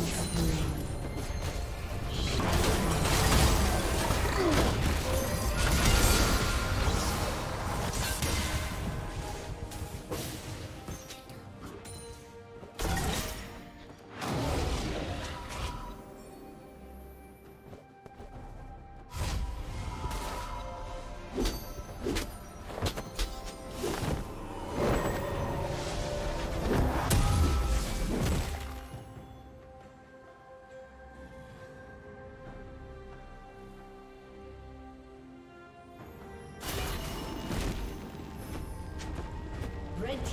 Killing spree.